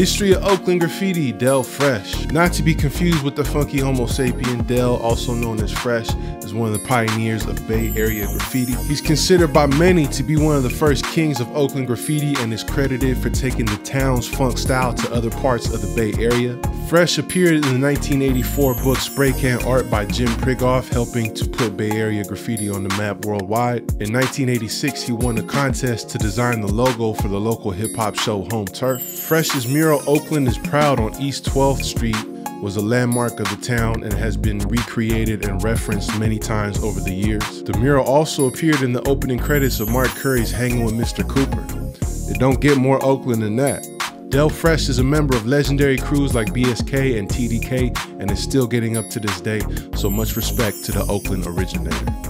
History of Oakland graffiti, Del Phresh. Not to be confused with the funky Homosapien, Del, also known as Phresh, is one of the pioneers of Bay Area graffiti. He's considered by many to be one of the first kings of Oakland graffiti and is credited for taking the town's funk style to other parts of the Bay Area. Phresh appeared in the 1984 book Spraycan Art by Jim Prigoff, helping to put Bay Area graffiti on the map worldwide. In 1986, he won a contest to design the logo for the local hip hop show Home Turf. Phresh's mural Oakland is Proud on East 12th Street was a landmark of the town and has been recreated and referenced many times over the years. The mural also appeared in the opening credits of Mark Curry's Hanging with Mr. Cooper. It don't get more Oakland than that. Del Phresh is a member of legendary crews like BSK and TDK and is still getting up to this day, so much respect to the Oakland originator.